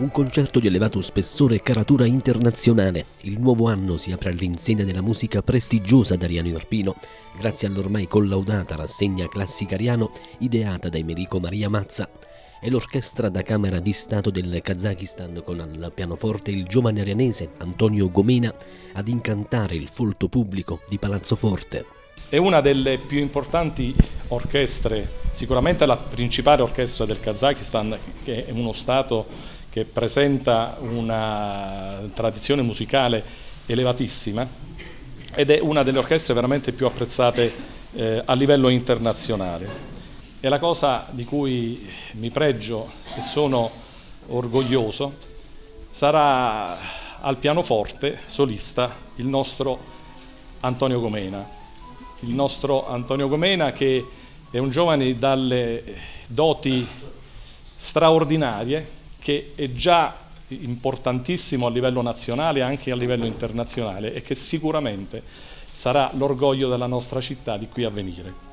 Un concerto di elevato spessore e caratura internazionale. Il nuovo anno si apre all'insegna della musica prestigiosa d'Ariano Irpino, grazie all'ormai collaudata rassegna classicariano ideata da Emerico Maria Mazza. E l'orchestra da Camera di Stato del Kazakistan con al pianoforte il giovane arianese Antonio Gomena ad incantare il folto pubblico di Palazzo Forte. È una delle più importanti orchestre, sicuramente la principale orchestra del Kazakistan, che è uno Stato che presenta una tradizione musicale elevatissima ed è una delle orchestre veramente più apprezzate eh, a livello internazionale. E la cosa di cui mi pregio e sono orgoglioso sarà al pianoforte solista il nostro Antonio Gomena. Il nostro Antonio Gomena che è un giovane dalle doti straordinarie che è già importantissimo a livello nazionale e anche a livello internazionale e che sicuramente sarà l'orgoglio della nostra città di qui a venire.